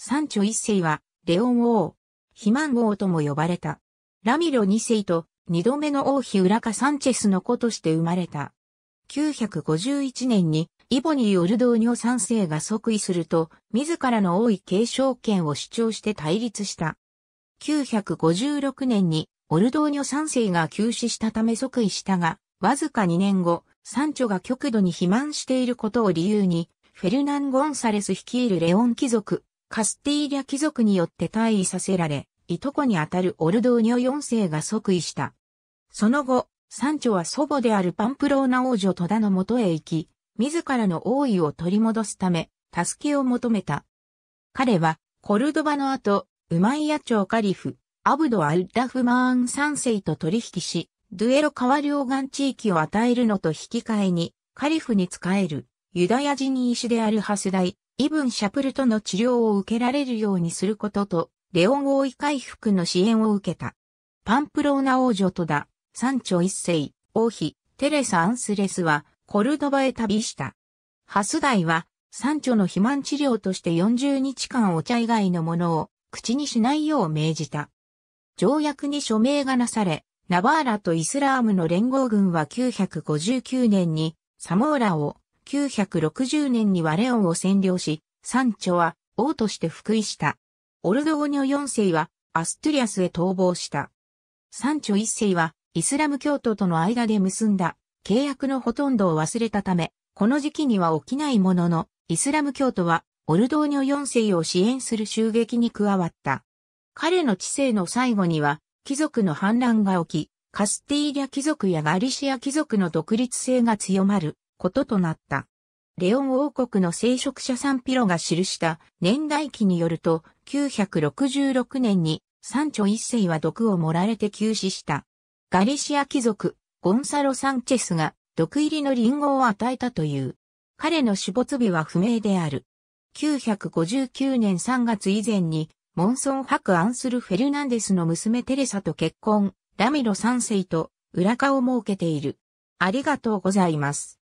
サンチョ一世は、レオン王、肥満王とも呼ばれた。ラミロ二世と、二度目の王妃ウラカ・サンチェスの子として生まれた。951年に、イボニー・オルドーニョ三世が即位すると、自らの王位継承権を主張して対立した。956年に、オルドーニョ三世が急死したため即位したが、わずか2年後、サンチョが極度に肥満していることを理由に、フェルナン・ゴンサレス率いるレオン貴族、カスティーリャ貴族によって退位させられ、いとこにあたるオルドーニョ4世が即位した。その後、サンチョは祖母であるパンプローナ王女戸田のもとへ行き、自らの王位を取り戻すため、助けを求めた。彼は、コルドバの後、ウマイヤ朝カリフ、アブド・アルダフマーン三世と取引し、ドゥエロ川両岸地域を与えるのと引き換えに、カリフに仕える、ユダヤ人医師であるハスダイ、イブン・シャプルとの治療を受けられるようにすることと、レオン王位回復の支援を受けた。パンプローナ王女とだ、サンチョ一世、王妃、テレサ・アンスレスは、コルドバへ旅した。ハスダイは、サンチョの肥満治療として40日間お茶以外のものを口にしないよう命じた。条約に署名がなされ、ナバーラとイスラームの連合軍は959年にサモーラを、960年にはレオンを占領し、サンチョは王として復位した。オルドーニョ4世はアストゥリアスへ逃亡した。サンチョ1世はイスラム教徒との間で結んだ契約のほとんどを忘れたため、この時期には起きないものの、イスラム教徒はオルドーニョ4世を支援する襲撃に加わった。彼の治世の最後には、貴族の反乱が起き、カスティーリャ貴族やガリシア貴族の独立性が強まることとなった。レオン王国の聖職者サンピロが記した年代記によると、966年にサンチョ一世は毒を盛られて急死した。ガリシア貴族、ゴンサロ・サンチェスが毒入りのリンゴを与えたという。彼の死没日は不明である。959年3月以前にモンソン伯アンスル・フェルナンデスの娘テレサと結婚、ラミロ3世と裏カを設けている。ありがとうございます。